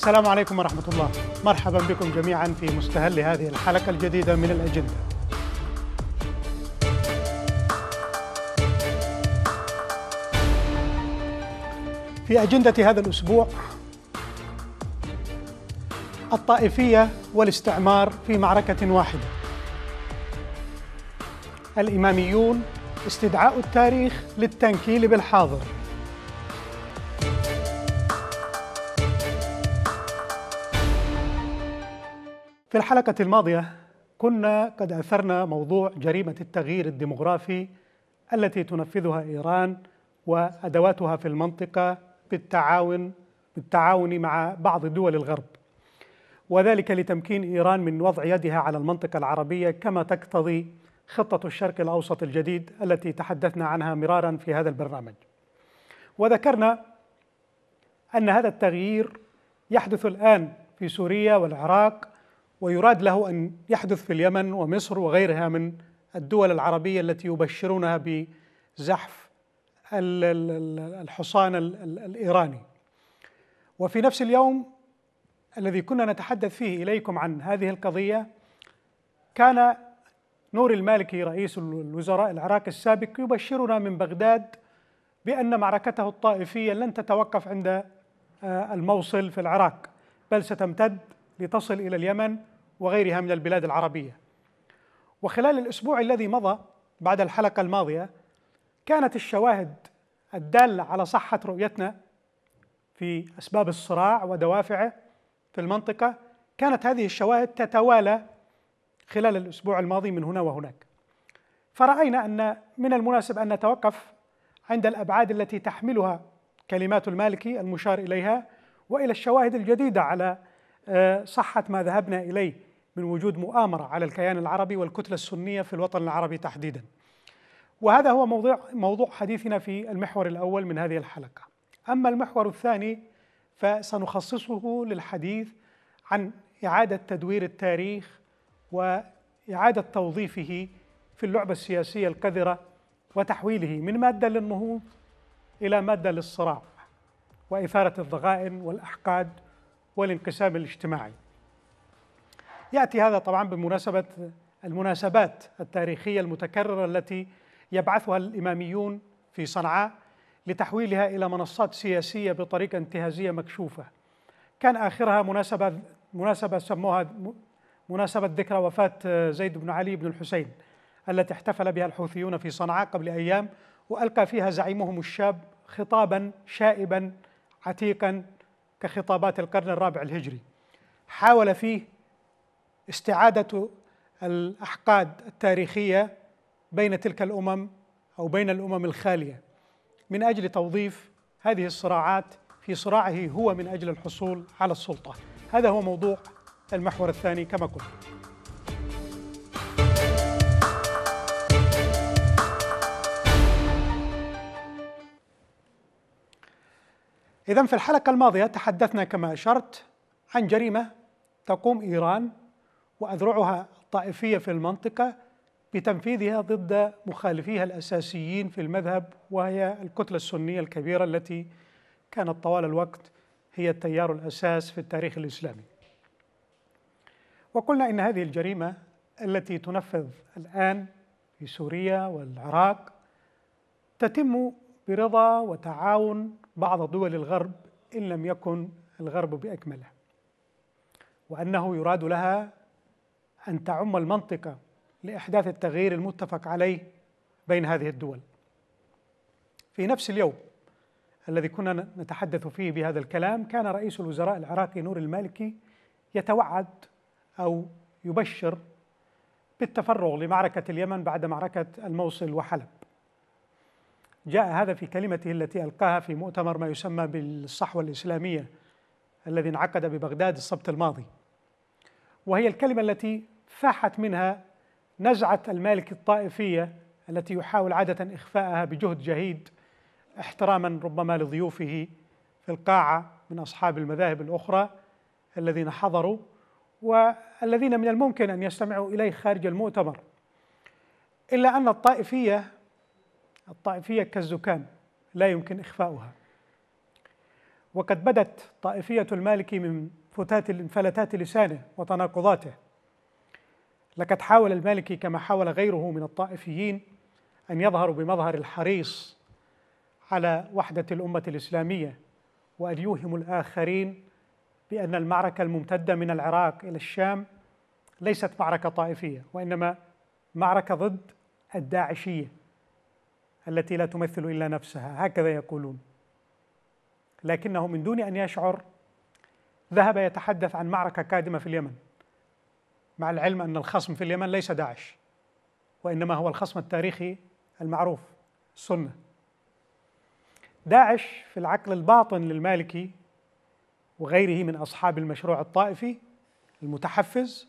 السلام عليكم ورحمة الله. مرحبا بكم جميعا في مستهل هذه الحلقة الجديدة من الأجندة. في أجندة هذا الأسبوع الطائفية والاستعمار في معركة واحدة. الإماميون استدعاء التاريخ للتنكيل بالحاضر. في الحلقة الماضية كنا قد أثرنا موضوع جريمة التغيير الديمغرافي التي تنفذها إيران وأدواتها في المنطقة بالتعاون بالتعاون مع بعض دول الغرب. وذلك لتمكين إيران من وضع يدها على المنطقة العربية كما تقتضي خطة الشرق الأوسط الجديد التي تحدثنا عنها مرارا في هذا البرنامج. وذكرنا أن هذا التغيير يحدث الآن في سوريا والعراق ويراد له أن يحدث في اليمن ومصر وغيرها من الدول العربية التي يبشرونها بزحف الحصان الإيراني. وفي نفس اليوم الذي كنا نتحدث فيه إليكم عن هذه القضية كان نور المالكي رئيس الوزراء العراقي السابق يبشرنا من بغداد بأن معركته الطائفية لن تتوقف عند الموصل في العراق بل ستمتد لتصل إلى اليمن وغيرها من البلاد العربية. وخلال الأسبوع الذي مضى بعد الحلقة الماضية كانت الشواهد الدالة على صحة رؤيتنا في أسباب الصراع ودوافعه في المنطقة كانت هذه الشواهد تتوالى خلال الأسبوع الماضي من هنا وهناك. فرأينا أن من المناسب أن نتوقف عند الأبعاد التي تحملها كلمات المالكي المشار إليها وإلى الشواهد الجديدة على صحه ما ذهبنا إليه من وجود مؤامرة على الكيان العربي والكتلة السنية في الوطن العربي تحديدا. وهذا هو موضوع موضوع حديثنا في المحور الأول من هذه الحلقة. أما المحور الثاني فسنخصصه للحديث عن إعادة تدوير التاريخ وإعادة توظيفه في اللعبة السياسية القذره وتحويله من مادة للنهوض إلى مادة للصراع وإثارة الضغائن والأحقاد والانقسام الاجتماعي. يأتي هذا طبعا بمناسبة المناسبات التاريخية المتكررة التي يبعثها الإماميون في صنعاء لتحويلها إلى منصات سياسية بطريقة انتهازية مكشوفة. كان آخرها مناسبة مناسبة سموها مناسبة ذكرى وفاة زيد بن علي بن الحسين التي احتفل بها الحوثيون في صنعاء قبل أيام وألقى فيها زعيمهم الشاب خطابا شائبا عتيقا كخطابات القرن الرابع الهجري. حاول فيه استعادة الأحقاد التاريخية بين تلك الأمم أو بين الأمم الخالية. من أجل توظيف هذه الصراعات في صراعه هو من أجل الحصول على السلطة. هذا هو موضوع المحور الثاني كما قلت. إذا في الحلقة الماضية تحدثنا كما أشرت عن جريمة تقوم إيران وأذرعها الطائفية في المنطقة بتنفيذها ضد مخالفيها الأساسيين في المذهب وهي الكتلة السنية الكبيرة التي كانت طوال الوقت هي التيار الأساس في التاريخ الإسلامي. وقلنا إن هذه الجريمة التي تنفذ الآن في سوريا والعراق تتم برضا وتعاون بعض دول الغرب إن لم يكن الغرب بأكمله وأنه يراد لها أن تعم المنطقة لإحداث التغيير المتفق عليه بين هذه الدول. في نفس اليوم الذي كنا نتحدث فيه بهذا الكلام كان رئيس الوزراء العراقي نور المالكي يتوعد أو يبشر بالتفرغ لمعركة اليمن بعد معركة الموصل وحلب. جاء هذا في كلمته التي ألقاها في مؤتمر ما يسمى بالصحوة الإسلامية الذي انعقد ببغداد السبت الماضي. وهي الكلمة التي فاحت منها نزعة المالك الطائفية التي يحاول عادة إخفاءها بجهد جهيد احتراما ربما لضيوفه في القاعة من أصحاب المذاهب الأخرى الذين حضروا والذين من الممكن أن يستمعوا إليه خارج المؤتمر. إلا أن الطائفية الطائفية كالزكام لا يمكن إخفاؤها. وقد بدت طائفية المالكي من فتات فلتات لسانه وتناقضاته. لقد حاول المالكي كما حاول غيره من الطائفيين أن يظهروا بمظهر الحريص على وحدة الأمة الإسلامية وأن يوهموا الآخرين بأن المعركة الممتدة من العراق إلى الشام ليست معركة طائفية وإنما معركة ضد الداعشية. التي لا تمثل إلا نفسها هكذا يقولون. لكنه من دون أن يشعر ذهب يتحدث عن معركة كادمة في اليمن مع العلم أن الخصم في اليمن ليس داعش وإنما هو الخصم التاريخي المعروف السنة. داعش في العقل الباطن للمالكي وغيره من أصحاب المشروع الطائفي المتحفز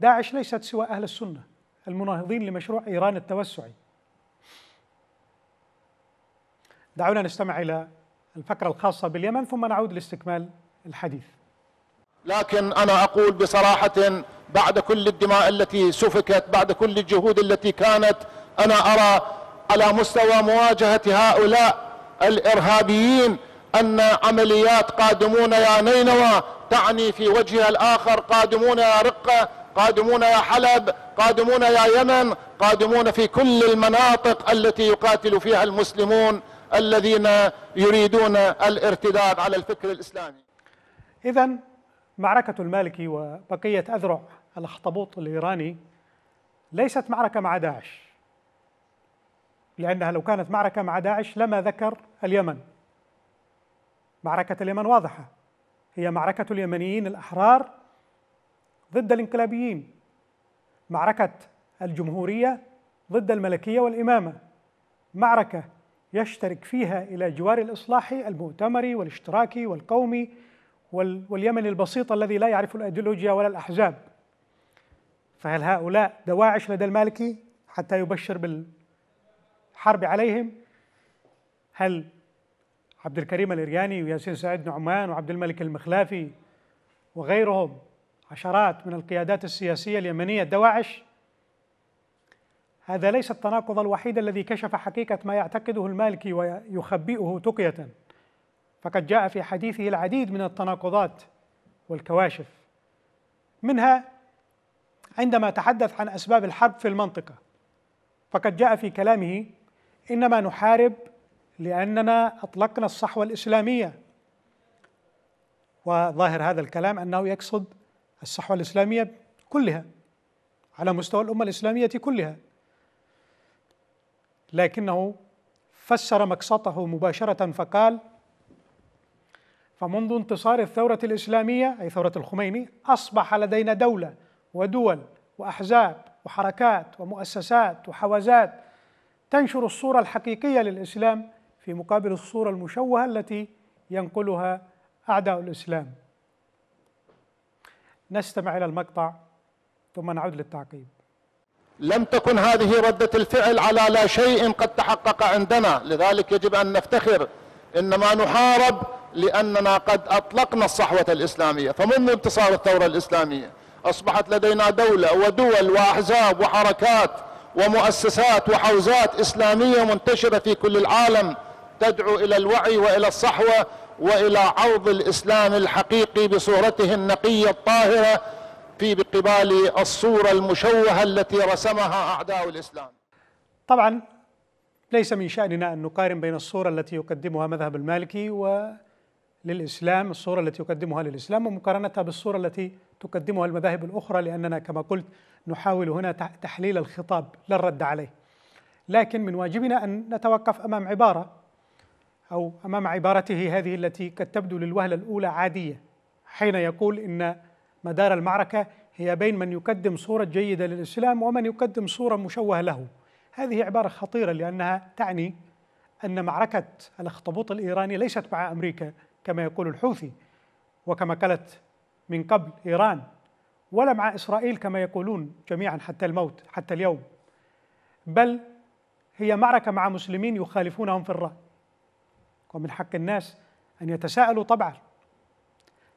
داعش ليست سوى أهل السنة المناهضين لمشروع إيران التوسعي. دعونا نستمع إلى الفقرة الخاصة باليمن ثم نعود لاستكمال الحديث. لكن أنا أقول بصراحة بعد كل الدماء التي سفكت بعد كل الجهود التي كانت أنا أرى على مستوى مواجهة هؤلاء الإرهابيين أن عمليات قادمون يا نينوى تعني في وجهها الآخر قادمون يا رقة قادمون يا حلب قادمون يا يمن قادمون في كل المناطق التي يقاتل فيها المسلمون. الذين يريدون الارتداد على الفكر الإسلامي. إذا معركة المالكي وبقية أذرع الأخطبوط الإيراني ليست معركة مع داعش لأنها لو كانت معركة مع داعش لما ذكر اليمن. معركة اليمن واضحة هي معركة اليمنيين الأحرار ضد الانقلابيين. معركة الجمهورية ضد الملكية والإمامة. معركة يشترك فيها إلى جوار الإصلاحي المؤتمري والاشتراكي والقومي واليمني البسيط الذي لا يعرف الأيديولوجيا ولا الأحزاب. فهل هؤلاء دواعش لدى المالكي حتى يبشر بالحرب عليهم؟ هل عبد الكريم الإرياني وياسين سعيد نعمان وعبد الملك المخلافي وغيرهم عشرات من القيادات السياسية اليمنية دواعش هذا ليس التناقض الوحيد الذي كشف حقيقة ما يعتقده المالكي ويخبئه تقية. فقد جاء في حديثه العديد من التناقضات والكواشف. منها عندما تحدث عن أسباب الحرب في المنطقة فقد جاء في كلامه إنما نحارب لأننا أطلقنا الصحوة الإسلامية. وظاهر هذا الكلام أنه يقصد الصحوة الإسلامية كلها على مستوى الأمة الإسلامية كلها. لكنه فسر مقصته مباشرة فقال فمنذ انتصار الثورة الإسلامية أي ثورة الخميني أصبح لدينا دولة ودول وأحزاب وحركات ومؤسسات وحوازات تنشر الصورة الحقيقية للإسلام في مقابل الصورة المشوهة التي ينقلها أعداء الإسلام. نستمع إلى المقطع ثم نعود للتعقيب. لم تكن هذه ردة الفعل على لا شيء قد تحقق عندنا. لذلك يجب أن نفتخر إنما نحارب لأننا قد أطلقنا الصحوة الإسلامية. فمنذ انتصار الثورة الإسلامية أصبحت لدينا دولة ودول وأحزاب وحركات ومؤسسات وحوزات إسلامية منتشرة في كل العالم تدعو إلى الوعي وإلى الصحوة وإلى عوض الإسلام الحقيقي بصورته النقية الطاهرة في قبال الصورة المشوهة التي رسمها أعداء الإسلام. طبعا ليس من شأننا أن نقارن بين الصورة التي يقدمها مذهب المالكي وللإسلام الصورة التي يقدمها للإسلام ومقارنتها بالصورة التي تقدمها المذاهب الأخرى لأننا كما قلت نحاول هنا تحليل الخطاب لا الرد عليه. لكن من واجبنا أن نتوقف أمام عبارة أو أمام عبارته هذه التي قد تبدو للوهلة الأولى عادية حين يقول إن مدار المعركة هي بين من يقدم صورة جيدة للإسلام ومن يقدم صورة مشوهة له. هذه عبارة خطيرة لأنها تعني أن معركة الأخطبوط الإيراني ليست مع أمريكا كما يقول الحوثي وكما قالت من قبل إيران ولا مع إسرائيل كما يقولون جميعا حتى الموت حتى اليوم. بل هي معركة مع مسلمين يخالفونهم في الرأي. ومن حق الناس أن يتساءلوا طبعا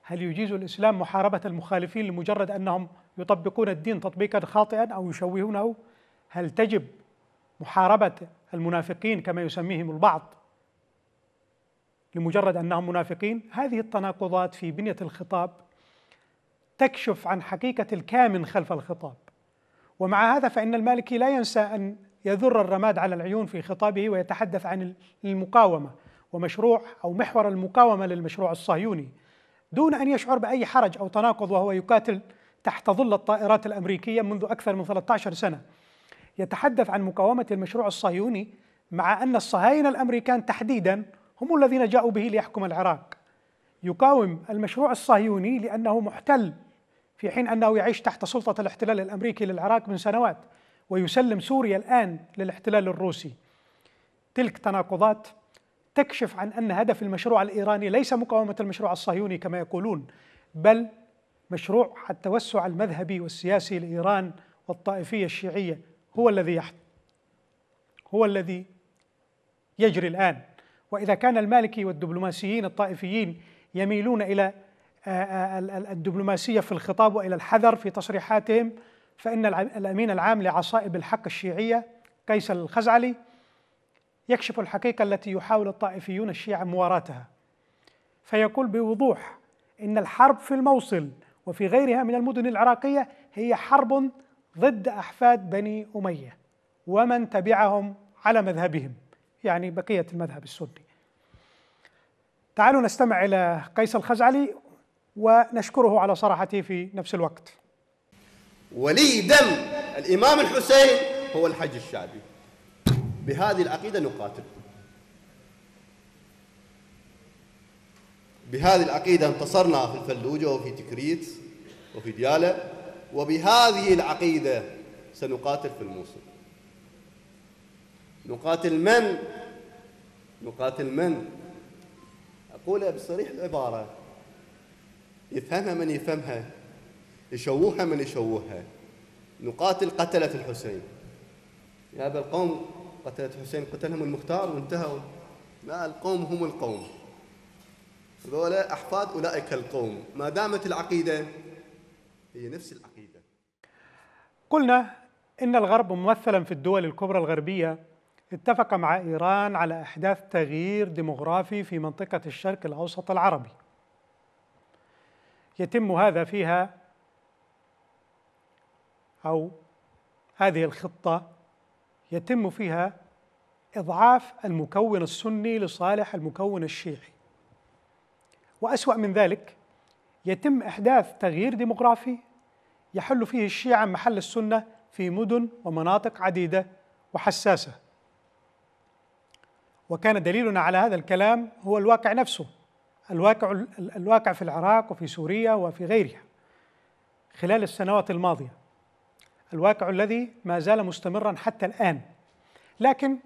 هل يجيز الإسلام محاربة المخالفين لمجرد أنهم يطبقون الدين تطبيقا خاطئا أو يشوهونه؟ هل تجب محاربة المنافقين كما يسميهم البعض لمجرد أنهم منافقين؟ هذه التناقضات في بنية الخطاب تكشف عن حقيقة الكامن خلف الخطاب. ومع هذا فإن المالكي لا ينسى أن يذر الرماد على العيون في خطابه ويتحدث عن المقاومة ومشروع أو محور المقاومة للمشروع الصهيوني. دون أن يشعر بأي حرج أو تناقض وهو يقاتل تحت ظل الطائرات الأمريكية منذ أكثر من 13 سنة. يتحدث عن مقاومة المشروع الصهيوني مع أن الصهاينة الأمريكان تحديدا هم الذين جاءوا به ليحكم العراق. يقاوم المشروع الصهيوني لأنه محتل في حين أنه يعيش تحت سلطة الاحتلال الأمريكي للعراق من سنوات ويسلم سوريا الآن للاحتلال الروسي. تلك تناقضات تكشف عن أن هدف المشروع الإيراني ليس مقاومة المشروع الصهيوني كما يقولون بل مشروع التوسع المذهبي والسياسي لإيران والطائفية الشيعية هو الذي يحدث هو الذي يجري الآن. وإذا كان المالكي والدبلوماسيين الطائفيين يميلون إلى الدبلوماسية في الخطاب وإلى الحذر في تصريحاتهم فإن الأمين العام لعصائب الحق الشيعية قيس الخزعلي يكشف الحقيقة التي يحاول الطائفيون الشيعة مواراتها. فيقول بوضوح إن الحرب في الموصل وفي غيرها من المدن العراقية هي حرب ضد أحفاد بني أمية ومن تبعهم على مذهبهم يعني بقية المذهب السني. تعالوا نستمع إلى قيس الخزعلي ونشكره على صراحته في نفس الوقت. ولي دم الإمام الحسين هو الحج الشعبي. بهذه العقيدة نقاتل. بهذه العقيدة انتصرنا في الفلوجة وفي تكريت وفي ديالة وبهذه العقيدة سنقاتل في الموصل نقاتل من؟ نقاتل من؟ أقولها بصريح العبارة. يفهمها من يفهمها يشوهها من يشوهها. نقاتل قتلة الحسين. يا أبا القوم قتلت حسين قتلهم المختار وانتهوا. لا القوم هم القوم. هذولا أحفاد أولئك القوم. ما دامت العقيدة هي نفس العقيدة. قلنا إن الغرب ممثلا في الدول الكبرى الغربية. اتفق مع إيران على إحداث تغيير ديموغرافي في منطقة الشرق الأوسط العربي. يتم هذا فيها أو هذه الخطة يتم فيها إضعاف المكون السني لصالح المكون الشيعي. وأسوأ من ذلك يتم إحداث تغيير ديموغرافي يحل فيه الشيعة محل السنة في مدن ومناطق عديدة وحساسة. وكان دليلنا على هذا الكلام هو الواقع نفسه الواقع الواقع في العراق وفي سوريا وفي غيرها. خلال السنوات الماضية الواقع الذي ما زال مستمرا حتى الآن. لكن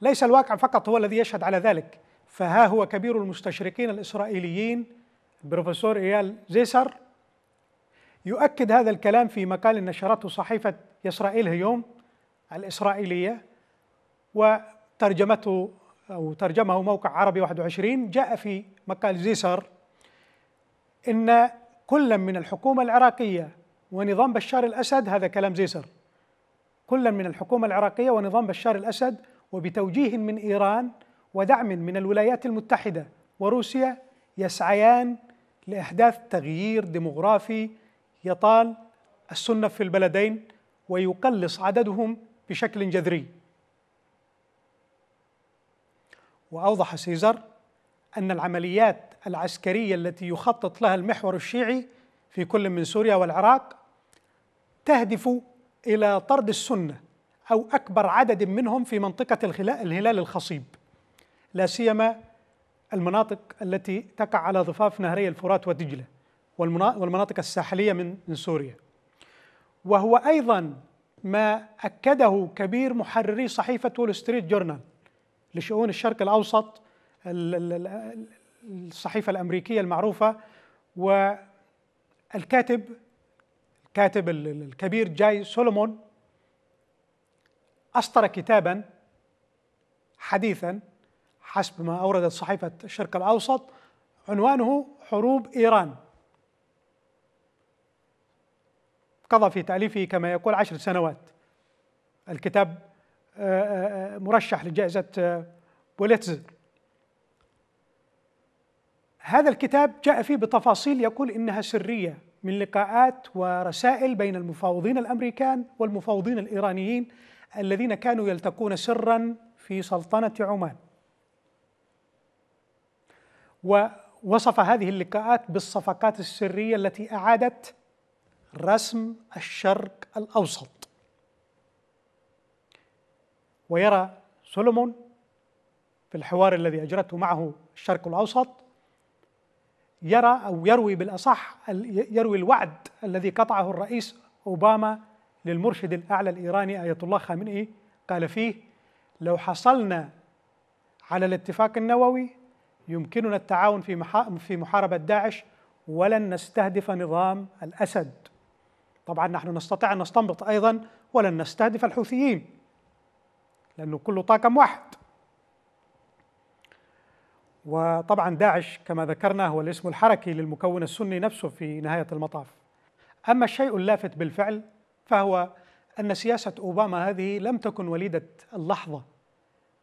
ليس الواقع فقط هو الذي يشهد على ذلك. فها هو كبير المستشرقين الإسرائيليين البروفيسور إيال زيسر يؤكد هذا الكلام في مقال نشرته صحيفة اسرائيل هيوم الإسرائيلية وترجمته أو ترجمه موقع عربي 21 جاء في مقال زيسر إن كلا من الحكومة العراقية ونظام بشار الأسد هذا كلام زيسر كلا من الحكومة العراقية ونظام بشار الأسد وبتوجيه من إيران ودعم من الولايات المتحدة وروسيا يسعيان لإحداث تغيير ديموغرافي يطال السنة في البلدين ويقلص عددهم بشكل جذري. وأوضح سيزر أن العمليات العسكرية التي يخطط لها المحور الشيعي في كل من سوريا والعراق تهدف إلى طرد السنة أو أكبر عدد منهم في منطقة الهلال الخصيب. لا سيما المناطق التي تقع على ضفاف نهري الفرات ودجله والمناطق الساحلية من سوريا. وهو أيضا ما أكده كبير محرري صحيفة وول ستريت جورنال لشؤون الشرق الأوسط الصحيفة الأمريكية المعروفة والكاتب الكاتب الكبير جاي سولومون أصدر كتابا حديثا حسب ما أوردت صحيفة الشرق الأوسط عنوانه حروب إيران. قضى في تأليفه كما يقول عشر سنوات. الكتاب آه، آه، آه، مرشح لجائزة بوليتزر هذا الكتاب جاء فيه بتفاصيل يقول إنها سرية. من لقاءات ورسائل بين المفاوضين الأمريكان والمفاوضين الإيرانيين الذين كانوا يلتقون سرا في سلطنة عمان. ووصف هذه اللقاءات بالصفقات السرية التي أعادت رسم الشرق الأوسط. ويرى سولومون في الحوار الذي أجرته معه الشرق الأوسط يرى أو يروي بالأصح يروي الوعد الذي قطعه الرئيس أوباما للمرشد الأعلى الإيراني آية الله خامنئي. قال فيه لو حصلنا على الاتفاق النووي يمكننا التعاون في في محاربة داعش ولن نستهدف نظام الأسد. طبعا نحن نستطيع أن نستنبط أيضا ولن نستهدف الحوثيين لأنه كله طاقم واحد. وطبعا داعش كما ذكرنا هو الاسم الحركي للمكون السني نفسه في نهاية المطاف. أما الشيء اللافت بالفعل فهو أن سياسة أوباما هذه لم تكن وليدة اللحظة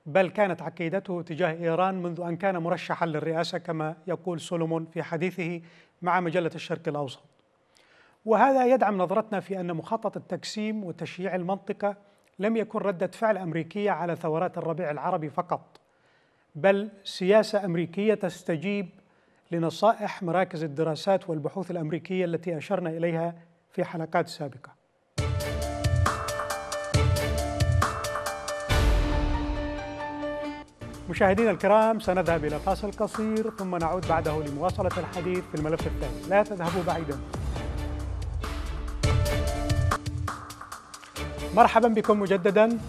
بل كانت عقيدته تجاه إيران منذ أن كان مرشحا للرئاسة كما يقول سولومون في حديثه مع مجلة الشرق الأوسط. وهذا يدعم نظرتنا في أن مخطط التقسيم وتشييع المنطقة لم يكن ردة فعل أمريكية على ثورات الربيع العربي فقط بل سياسة أمريكية تستجيب لنصائح مراكز الدراسات والبحوث الأمريكية التي أشرنا إليها في حلقات سابقة. مشاهدينا الكرام سنذهب إلى فاصل قصير ثم نعود بعده لمواصلة الحديث في الملف الثاني، لا تذهبوا بعيدا. مرحبا بكم مجددا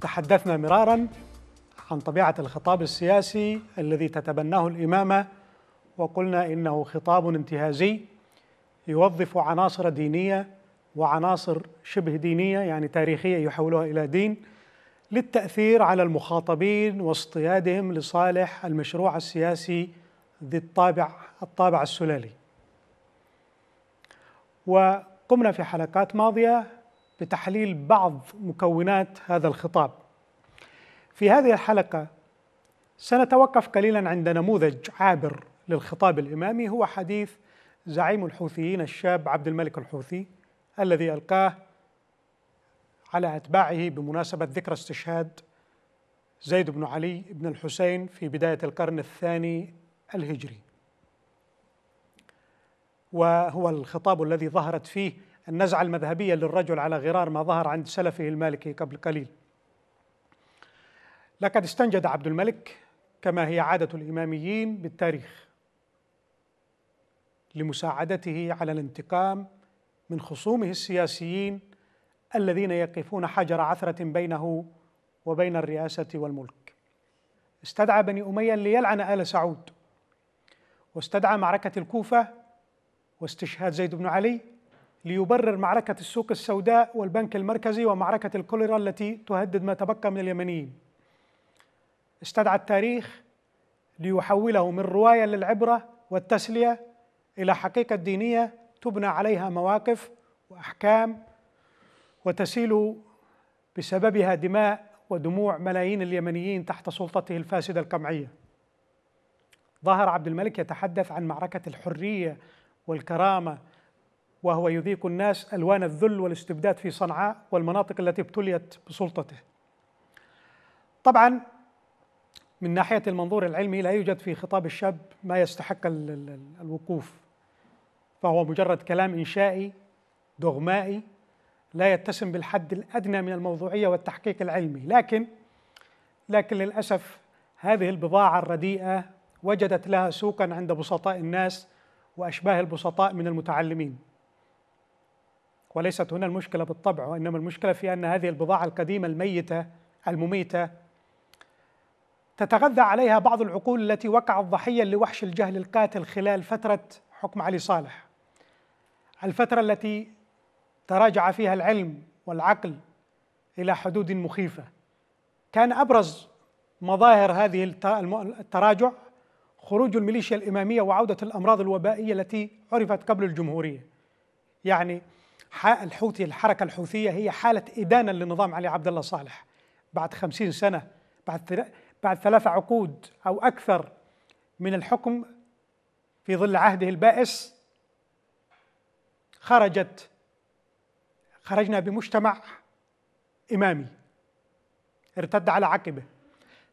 تحدثنا مرارا عن طبيعة الخطاب السياسي الذي تتبناه الإمامة وقلنا إنه خطاب انتهازي يوظف عناصر دينية وعناصر شبه دينية يعني تاريخية يحولها إلى دين للتأثير على المخاطبين واصطيادهم لصالح المشروع السياسي ذي الطابع الطابع السلالي. وقمنا في حلقات ماضية بتحليل بعض مكونات هذا الخطاب. في هذه الحلقة سنتوقف قليلا عند نموذج عابر للخطاب الإمامي هو حديث زعيم الحوثيين الشاب عبد الملك الحوثي الذي ألقاه على أتباعه بمناسبة ذكرى استشهاد زيد بن علي بن الحسين في بداية القرن الثاني الهجري. وهو الخطاب الذي ظهرت فيه النزعة المذهبية للرجل على غرار ما ظهر عند سلفه المالكي قبل قليل. لقد استنجد عبد الملك كما هي عادة الإماميين بالتاريخ لمساعدته على الانتقام من خصومه السياسيين الذين يقفون حجر عثرة بينه وبين الرئاسة والملك. استدعى بني أمية ليلعن آل سعود واستدعى معركة الكوفة واستشهاد زيد بن علي ليبرر معركة السوق السوداء والبنك المركزي ومعركة الكوليرا التي تهدد ما تبقى من اليمنيين. استدعى التاريخ ليحوله من رواية للعبرة والتسلية إلى حقيقة دينية تبنى عليها مواقف وأحكام وتسيل بسببها دماء ودموع ملايين اليمنيين تحت سلطته الفاسدة القمعية. ظهر عبد الملك يتحدث عن معركة الحرية والكرامة وهو يذيق الناس ألوان الذل والاستبداد في صنعاء والمناطق التي ابتليت بسلطته. طبعا من ناحية المنظور العلمي لا يوجد في خطاب الشاب ما يستحق الوقوف. فهو مجرد كلام إنشائي دغمائي لا يتسم بالحد الأدنى من الموضوعية والتحقيق العلمي. لكن لكن للأسف هذه البضاعة الرديئة وجدت لها سوقا عند بسطاء الناس وأشباه البسطاء من المتعلمين. وليست هنا المشكلة بالطبع وإنما المشكلة في أن هذه البضاعة القديمة الميتة المميتة تتغذى عليها بعض العقول التي وقعت ضحية لوحش الجهل القاتل خلال فترة حكم علي صالح. الفترة التي تراجع فيها العلم والعقل إلى حدود مخيفة. كان أبرز مظاهر هذه التراجع خروج الميليشيا الإمامية وعودة الأمراض الوبائية التي عرفت قبل الجمهورية. يعني الحوثي الحركة الحوثية هي حالة إدانة لنظام علي عبد الله صالح. بعد خمسين سنة بعد بعد ثلاث عقود أو أكثر من الحكم في ظل عهده البائس خرجت خرجنا بمجتمع إمامي ارتد على عقبه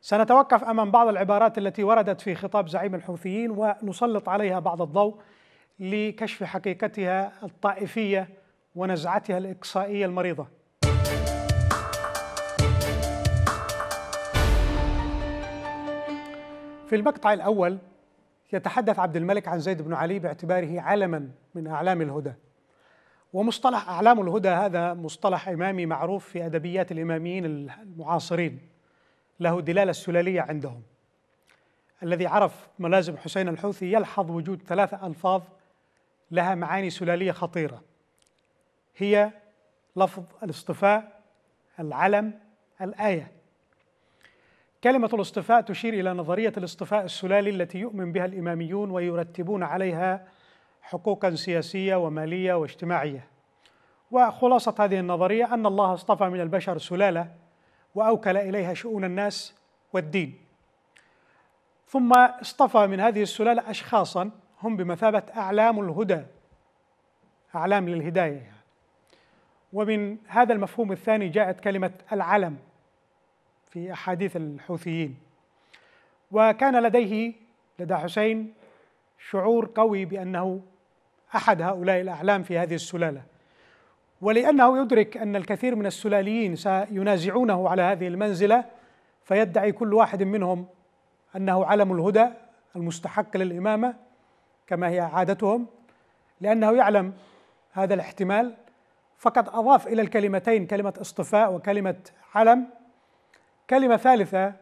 سنتوقف أمام بعض العبارات التي وردت في خطاب زعيم الحوثيين ونسلط عليها بعض الضوء لكشف حقيقتها الطائفية ونزعتها الإقصائية المريضة. في المقطع الأول يتحدث عبد الملك عن زيد بن علي باعتباره علما من أعلام الهدى. ومصطلح أعلام الهدى هذا مصطلح إمامي معروف في أدبيات الإماميين المعاصرين له دلالة سلاليه عندهم. الذي عرف ملازم حسين الحوثي يلحظ وجود ثلاثة ألفاظ لها معاني سلالية خطيرة. هي لفظ الاصطفاء، العلم، الآية. كلمة الاصطفاء تشير إلى نظرية الاصطفاء السلالي التي يؤمن بها الإماميون ويرتبون عليها حقوقا سياسية ومالية واجتماعية. وخلاصة هذه النظرية أن الله اصطفى من البشر سلالة وأوكل إليها شؤون الناس والدين. ثم اصطفى من هذه السلالة اشخاصا هم بمثابة أعلام الهدى. أعلام للهداية يعني. ومن هذا المفهوم الثاني جاءت كلمة العلم في أحاديث الحوثيين. وكان لديه لدى حسين شعور قوي بأنه أحد هؤلاء الأعلام في هذه السلالة. ولأنه يدرك أن الكثير من السلاليين سينازعونه على هذه المنزلة فيدعي كل واحد منهم أنه علم الهدى المستحق للإمامة كما هي عادتهم لأنه يعلم هذا الاحتمال. فقد أضاف إلى الكلمتين كلمة اصطفاء وكلمة علم. كلمة ثالثة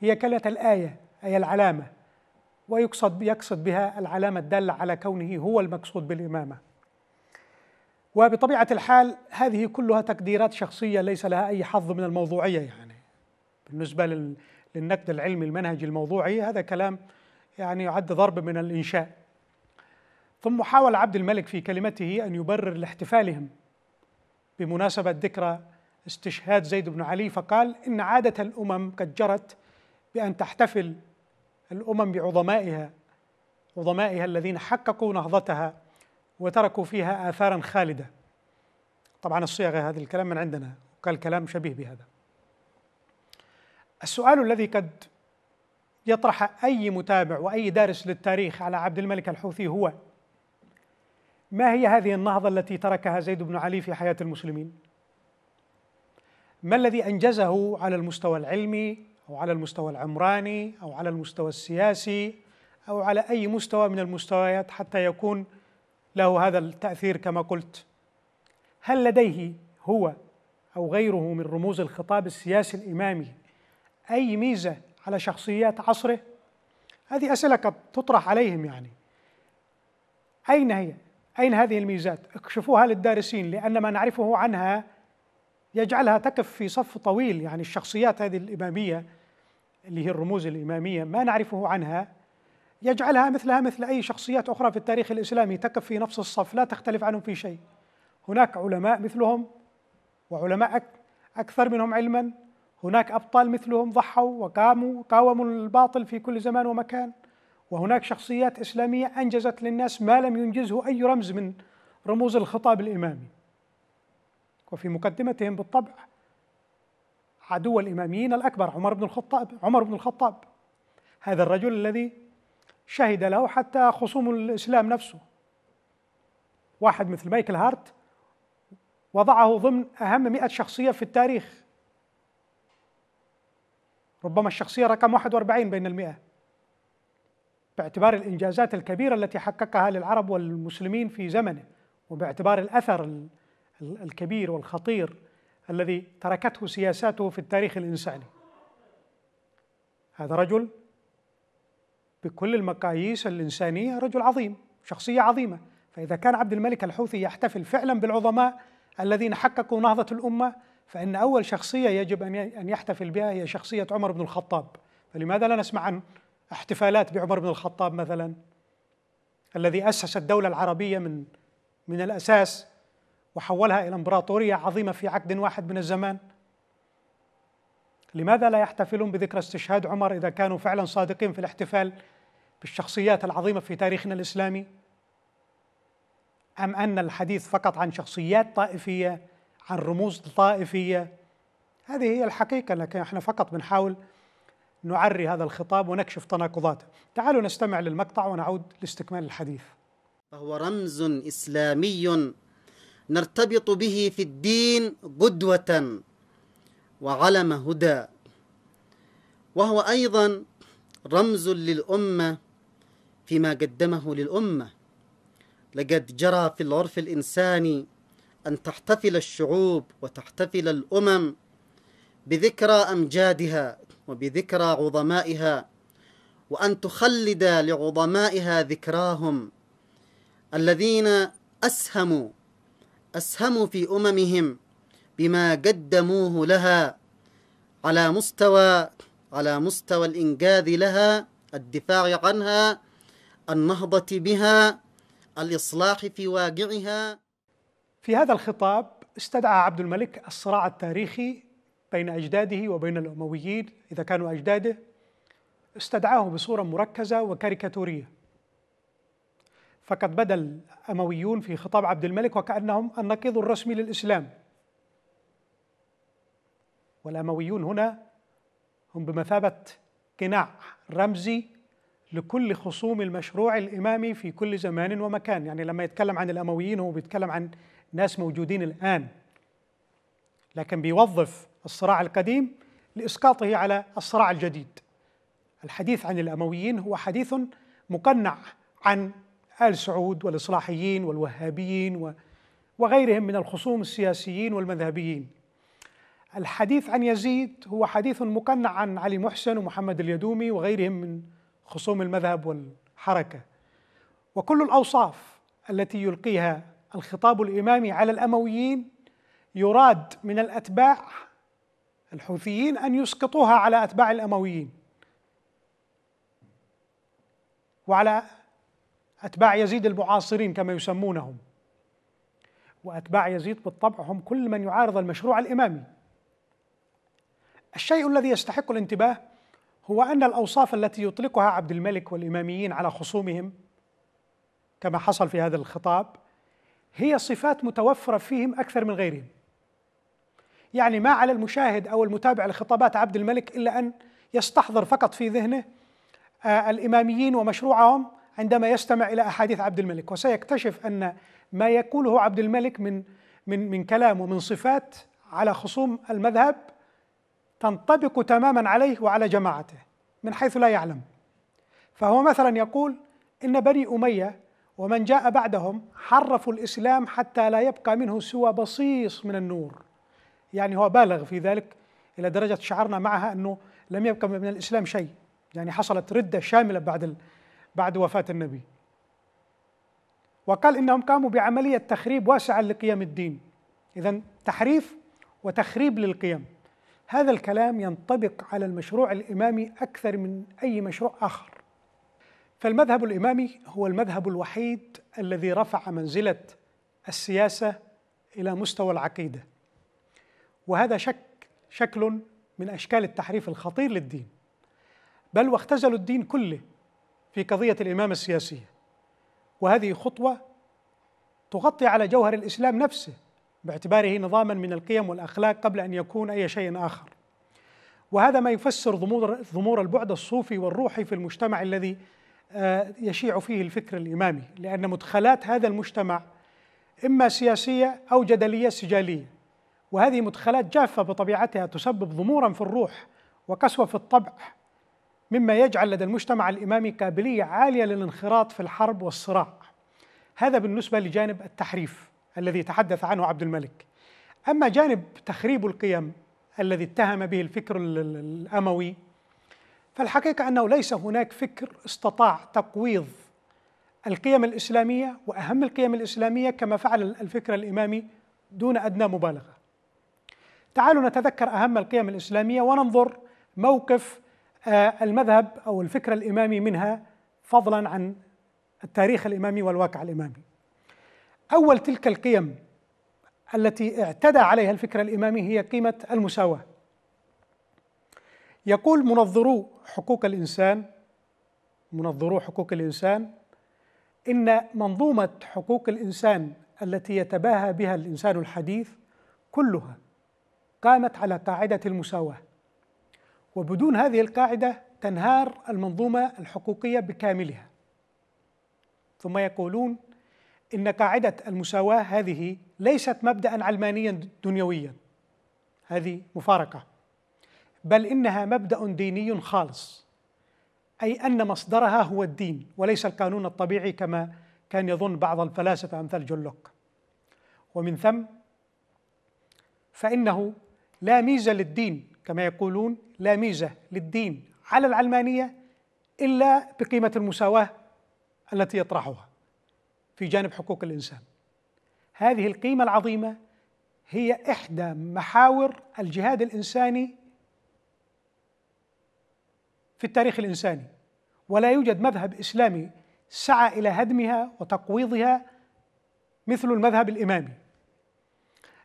هي كلمة الآية أي العلامة ويقصد يقصد بها العلامة الدالة على كونه هو المقصود بالإمامة. وبطبيعة الحال هذه كلها تقديرات شخصية ليس لها أي حظ من الموضوعية يعني. بالنسبة للنقد العلمي المنهجي الموضوعي هذا كلام يعني يعد ضرب من الإنشاء. ثم حاول عبد الملك في كلمته أن يبرر لاحتفالهم بمناسبة ذكرى استشهاد زيد بن علي فقال إن عادة الأمم قد جرت بأن تحتفل الأمم بعظمائها عظمائها الذين حققوا نهضتها وتركوا فيها اثارا خالدة. طبعا الصيغة هذا الكلام من عندنا وقال كلام شبيه بهذا. السؤال الذي قد يطرح أي متابع وأي دارس للتاريخ على عبد الملك الحوثي هو ما هي هذه النهضة التي تركها زيد بن علي في حياة المسلمين؟ ما الذي أنجزه على المستوى العلمي أو على المستوى العمراني أو على المستوى السياسي أو على أي مستوى من المستويات حتى يكون له هذا التأثير كما قلت هل لديه هو أو غيره من رموز الخطاب السياسي الإمامي أي ميزة على شخصيات عصره هذه أسئلة قد تطرح عليهم يعني أين هي؟ أين هذه الميزات؟ اكشفوها للدارسين لأن ما نعرفه عنها يجعلها تقف في صف طويل يعني الشخصيات هذه الإمامية اللي هي الرموز الإمامية ما نعرفه عنها. يجعلها مثلها مثل أي شخصيات أخرى في التاريخ الإسلامي تقف في نفس الصف لا تختلف عنهم في شيء. هناك علماء مثلهم وعلماء أكثر منهم علما. هناك أبطال مثلهم ضحوا وقاموا قاوموا الباطل في كل زمان ومكان. وهناك شخصيات إسلامية أنجزت للناس ما لم ينجزه أي رمز من رموز الخطاب الإمامي. وفي مقدمتهم بالطبع عدو الإماميين الأكبر عمر بن الخطاب عمر بن الخطاب. هذا الرجل الذي شهد له حتى خصوم الإسلام نفسه. واحد مثل مايكل هارت وضعه ضمن أهم مئة شخصية في التاريخ. ربما الشخصية رقم 41 بين المئة. باعتبار الإنجازات الكبيرة التي حققها للعرب والمسلمين في زمنه وباعتبار الأثر الكبير والخطير الذي تركته سياساته في التاريخ الإنساني. هذا رجل بكل المقاييس الإنسانية رجل عظيم شخصية عظيمة. فإذا كان عبد الملك الحوثي يحتفل فعلا بالعظماء الذين حققوا نهضة الأمة فإن أول شخصية يجب أن يحتفل بها هي شخصية عمر بن الخطاب. فلماذا لا نسمع عن احتفالات بعمر بن الخطاب مثلا؟ الذي اسس الدولة العربية من من الأساس وحولها إلى إمبراطورية عظيمة في عقد واحد من الزمان. لماذا لا يحتفلون بذكرى استشهاد عمر إذا كانوا فعلا صادقين في الاحتفال بالشخصيات العظيمة في تاريخنا الإسلامي؟ أم أن الحديث فقط عن شخصيات طائفية عن رموز طائفية؟ هذه هي الحقيقة لكن إحنا فقط بنحاول نعري هذا الخطاب ونكشف تناقضاته. تعالوا نستمع للمقطع ونعود لاستكمال الحديث. فهو رمز إسلامي نرتبط به في الدين قدوة وعلم هدى. وهو أيضا رمز للأمة فيما قدمه للأمة. لقد جرى في العرف الإنساني أن تحتفل الشعوب وتحتفل الأمم بذكرى أمجادها وبذكرى عظمائها وأن تخلد لعظمائها ذكراهم الذين أسهموا أسهموا في أممهم بما قدموه لها على مستوى على مستوى الإنجاذ لها الدفاع عنها النهضة بها الإصلاح في واقعها. في هذا الخطاب استدعى عبد الملك الصراع التاريخي بين أجداده وبين الأمويين إذا كانوا أجداده استدعاه بصورة مركزة وكاريكاتورية. فقد بدا الامويون في خطاب عبد الملك وكأنهم النقيض الرسمي للإسلام. والأمويون هنا هم بمثابة قناع رمزي لكل خصوم المشروع الإمامي في كل زمان ومكان. يعني لما يتكلم عن الأمويين هو بيتكلم عن ناس موجودين الآن. لكن بيوظف الصراع القديم لإسقاطه على الصراع الجديد. الحديث عن الأمويين هو حديث مقنع عن آل سعود والإصلاحيين والوهابيين وغيرهم من الخصوم السياسيين والمذهبيين. الحديث عن يزيد هو حديث مقنع عن علي محسن ومحمد اليدومي وغيرهم من خصوم المذهب والحركة. وكل الأوصاف التي يلقيها الخطاب الإمامي على الأمويين يراد من الأتباع الحوثيين أن يسقطوها على أتباع الأمويين. وعلى أتباع يزيد المعاصرين كما يسمونهم. وأتباع يزيد بالطبع هم كل من يعارض المشروع الإمامي. الشيء الذي يستحق الانتباه هو أن الأوصاف التي يطلقها عبد الملك والإماميين على خصومهم كما حصل في هذا الخطاب هي صفات متوفرة فيهم أكثر من غيرهم. يعني ما على المشاهد أو المتابع لخطابات عبد الملك إلا أن يستحضر فقط في ذهنه آه، الإماميين ومشروعهم عندما يستمع إلى أحاديث عبد الملك وسيكتشف أن ما يقوله عبد الملك من من من كلام ومن صفات على خصوم المذهب تنطبق تماما عليه وعلى جماعته من حيث لا يعلم. فهو مثلا يقول إن بني أمية ومن جاء بعدهم حرفوا الإسلام حتى لا يبقى منه سوى بصيص من النور. يعني هو بالغ في ذلك إلى درجة شعرنا معها أنه لم يبقى من الإسلام شيء. يعني حصلت ردة شاملة بعد بعد وفاة النبي. وقال إنهم قاموا بعملية تخريب واسعة لقيم الدين. اذا تحريف وتخريب للقيم. هذا الكلام ينطبق على المشروع الإمامي أكثر من أي مشروع آخر. فالمذهب الإمامي هو المذهب الوحيد الذي رفع منزلة السياسة إلى مستوى العقيدة. وهذا شك شكل من أشكال التحريف الخطير للدين. بل واختزلوا الدين كله في قضية الامامه السياسيه وهذه خطوة تغطي على جوهر الإسلام نفسه باعتباره نظاما من القيم والأخلاق قبل أن يكون أي شيء آخر. وهذا ما يفسر ضمور ضمور البعد الصوفي والروحي في المجتمع الذي آه، يشيع فيه الفكر الإمامي لأن مدخلات هذا المجتمع إما سياسية أو جدلية سجالية. وهذه مدخلات جافة بطبيعتها تسبب ضمورا في الروح وقسوة في الطبع مما يجعل لدى المجتمع الإمامي قابلية عالية للانخراط في الحرب والصراع هذا بالنسبة لجانب التحريف الذي تحدث عنه عبد الملك أما جانب تخريب القيم الذي اتهم به الفكر الأموي فالحقيقة أنه ليس هناك فكر استطاع تقويض القيم الإسلامية وأهم القيم الإسلامية كما فعل الفكر الإمامي دون أدنى مبالغة. تعالوا نتذكر أهم القيم الإسلامية وننظر موقف المذهب أو الفكر الإمامي منها فضلا عن التاريخ الإمامي والواقع الإمامي. أول تلك القيم التي اعتدى عليها الفكر الإمامي هي قيمة المساواه. يقول منظرو حقوق الإنسان منظرو حقوق الإنسان إن منظومة حقوق الإنسان التي يتباهى بها الإنسان الحديث كلها قامت على قاعدة المساواة وبدون هذه القاعدة تنهار المنظومة الحقوقية بكاملها. ثم يقولون إن قاعدة المساواة هذه ليست مبدأ علمانيا دنيويا. هذه مفارقة. بل إنها مبدأ ديني خالص. أي أن مصدرها هو الدين وليس القانون الطبيعي كما كان يظن بعض الفلاسفة أمثال جون لوك. ومن ثم فإنه لا ميزة للدين كما يقولون لا ميزة للدين على العلمانية إلا بقيمة المساواة التي يطرحها في جانب حقوق الإنسان. هذه القيمة العظيمة هي إحدى محاور الجهاد الإنساني في التاريخ الإنساني ولا يوجد مذهب إسلامي سعى إلى هدمها وتقويضها مثل المذهب الإمامي.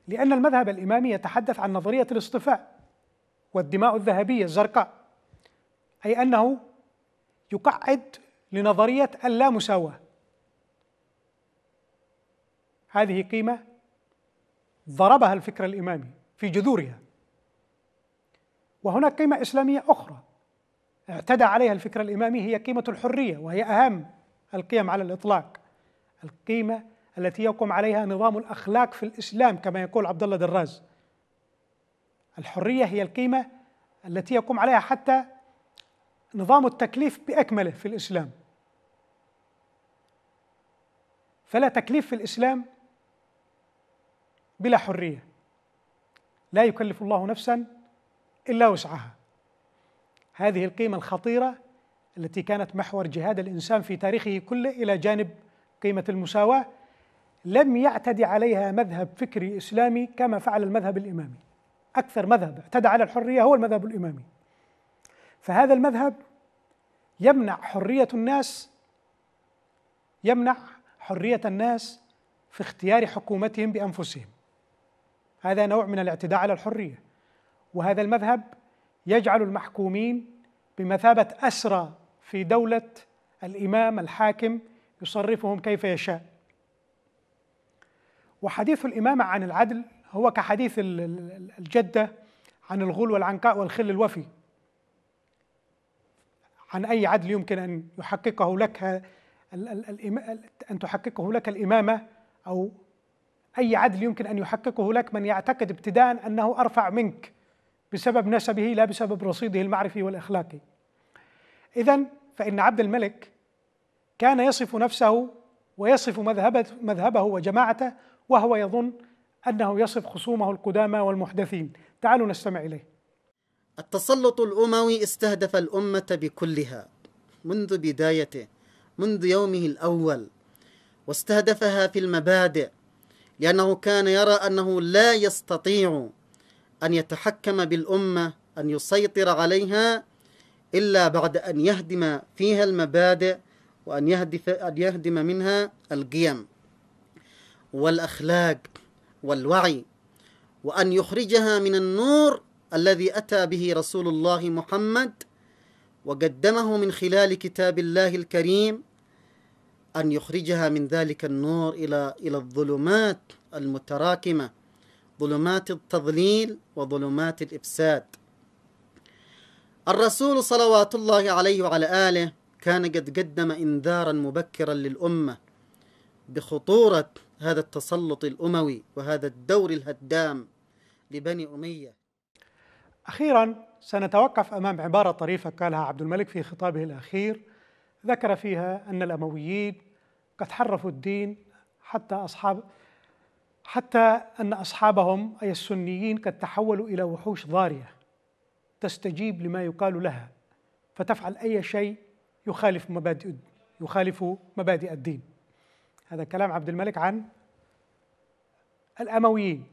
لأن المذهب الإمامي يتحدث عن نظرية الاصطفاء والدماء الذهبية الزرقاء أي أنه يقعد لنظرية اللامساواة. هذه قيمة ضربها الفكر الإمامي في جذورها. وهناك قيمة إسلامية أخرى اعتدى عليها الفكر الإمامي هي قيمة الحرية وهي أهم القيم على الإطلاق. القيمة التي يقوم عليها نظام الأخلاق في الإسلام كما يقول عبد الله دراز. الحرية هي القيمة التي يقوم عليها حتى نظام التكليف بأكمله في الإسلام. فلا تكليف في الإسلام بلا حرية. لا يكلف الله نفسا إلا وسعها. هذه القيمة الخطيرة التي كانت محور جهاد الإنسان في تاريخه كله إلى جانب قيمة المساواة لم يعتدي عليها مذهب فكري إسلامي كما فعل المذهب الإمامي. أكثر مذهب اعتدى على الحرية هو المذهب الإمامي. فهذا المذهب يمنع حرية الناس يمنع حرية الناس في اختيار حكومتهم بأنفسهم. هذا نوع من الاعتداء على الحرية. وهذا المذهب يجعل المحكومين بمثابة أسرى في دولة الإمام الحاكم يصرفهم كيف يشاء. وحديث الإمامة عن العدل هو كحديث الجدة عن الغول والعنقاء والخل الوفي. عن أي عدل يمكن أن يحققه لك أن تحققه لك الإمامة أو أي عدل يمكن أن يحققه لك من يعتقد ابتداء أنه أرفع منك بسبب نسبه لا بسبب رصيده المعرفي والأخلاقي. إذا فإن عبد الملك كان يصف نفسه ويصف مذهبه, مذهبه وجماعته وهو يظن أنه يصف خصومه القدامى والمحدثين. تعالوا نستمع إليه. التسلط الأموي استهدف الأمة بكلها منذ بدايته منذ يومه الأول واستهدفها في المبادئ لأنه كان يرى أنه لا يستطيع أن يتحكم بالأمة أن يسيطر عليها إلا بعد أن يهدم فيها المبادئ وأن يهدف أن يهدم منها القيم والأخلاق. والوعي وأن يخرجها من النور الذي أتى به رسول الله محمد وقدمه من خلال كتاب الله الكريم أن يخرجها من ذلك النور إلى إلى الظلمات المتراكمة ظلمات التضليل وظلمات الإفساد. الرسول صلوات الله عليه وعلى آله كان قد قدم إنذارا مبكرا للأمة بخطورة هذا التسلط الأموي وهذا الدور الهدام لبني أمية. أخيرا سنتوقف أمام عبارة طريفة قالها عبد الملك في خطابه الأخير. ذكر فيها أن الأمويين قد حرفوا الدين حتى أصحاب حتى أن أصحابهم أي السنيين قد تحولوا إلى وحوش ضارية تستجيب لما يقال لها. فتفعل أي شيء يخالف مبادئ يخالف مبادئ الدين. هذا كلام عبد الملك عن الأمويين.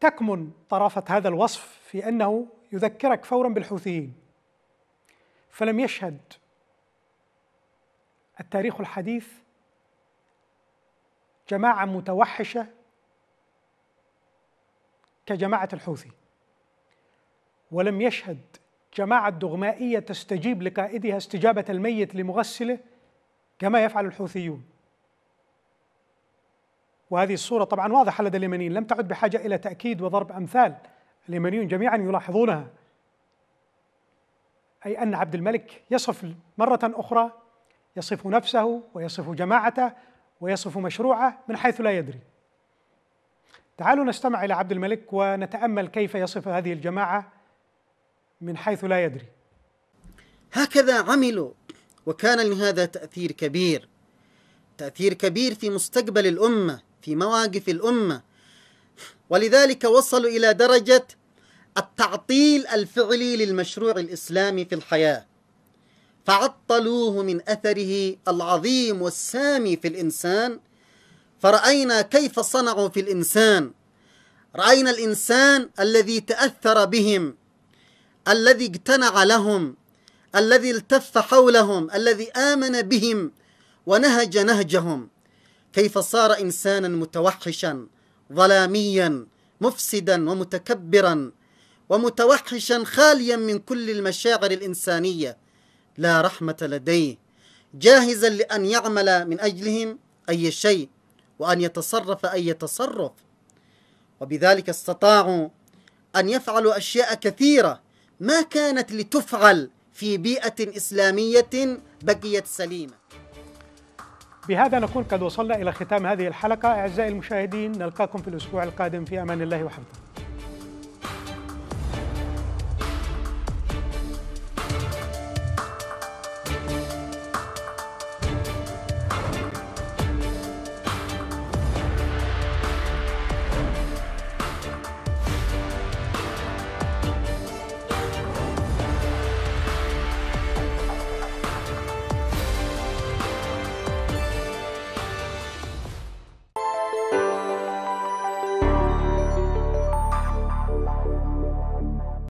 تكمن طرافة هذا الوصف في أنه يذكرك فورا بالحوثيين. فلم يشهد التاريخ الحديث جماعة متوحشة كجماعة الحوثي. ولم يشهد جماعة دغمائية تستجيب لقائدها استجابة الميت لمغسله كما يفعل الحوثيون. وهذه الصورة طبعا واضحة لدى اليمنيين. لم تعد بحاجة إلى تأكيد وضرب أمثال. اليمنيون جميعا يلاحظونها. أي أن عبد الملك يصف مرة أخرى يصف نفسه ويصف جماعته ويصف مشروعه من حيث لا يدري. تعالوا نستمع إلى عبد الملك ونتأمل كيف يصف هذه الجماعة من حيث لا يدري. هكذا عملوا وكان لهذا تأثير كبير. تأثير كبير في مستقبل الأمة في مواقف الأمة. ولذلك وصلوا إلى درجة التعطيل الفعلي للمشروع الإسلامي في الحياة. فعطلوه من أثره العظيم والسامي في الإنسان. فرأينا كيف صنعوا في الإنسان. رأينا الإنسان الذي تأثر بهم الذي اجتنع لهم الذي التف حولهم الذي آمن بهم ونهج نهجهم. كيف صار إنسانا متوحشا ظلاميا مفسدا ومتكبرا ومتوحشا خاليا من كل المشاعر الإنسانية. لا رحمة لديه. جاهزا لأن يعمل من أجلهم أي شيء وأن يتصرف أي تصرف. وبذلك استطاعوا أن يفعلوا أشياء كثيرة ما كانت لتفعل. في بيئة إسلامية بقيت سليمة. بهذا نكون قد وصلنا إلى ختام هذه الحلقة. أعزائي المشاهدين نلقاكم في الأسبوع القادم. في أمان الله وحفظه.